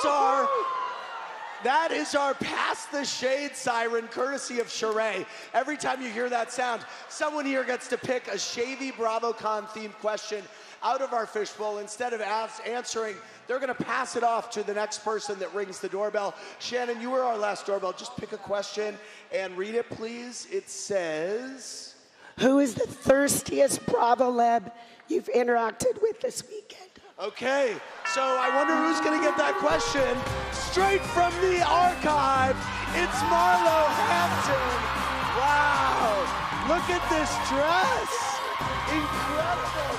is our that is our pass the shade siren, courtesy of Sheree. Every time you hear that sound, someone here gets to pick a Shavy BravoCon themed question out of our fishbowl. Instead of answering, they're going to pass it off to the next person that rings the doorbell. Shannon, you were our last doorbell. Just pick a question and read it, please. It says. Who is the thirstiest Bravo Leb you've interacted with this weekend? Okay, so I wonder who's going to get that question. Straight from the archive, it's Marlo Hampton. Wow, look at this dress. Incredible.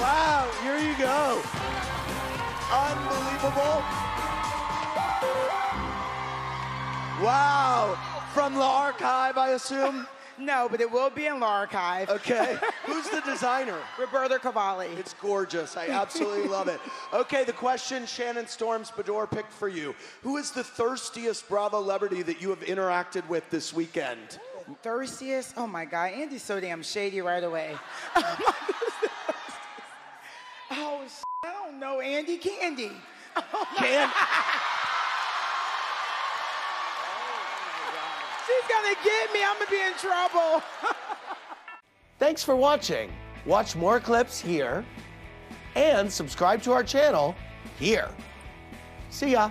Wow, here you go. Unbelievable. Wow, from the archive, I assume. No, but it will be in the archive. Okay, who's the designer? Roberto Cavalli. It's gorgeous. I absolutely love it. Okay, the question Shannon Storms Beador picked for you. Who is the thirstiest Bravo celebrity that you have interacted with this weekend? Thirstiest? Oh my God, Andy's so damn shady right away. oh, I don't know, Andy Kandi. Can She's gonna get me. I'm gonna be in trouble. Thanks for watching. Watch more clips here and subscribe to our channel here. See ya.